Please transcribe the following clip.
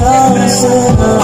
Solo, solo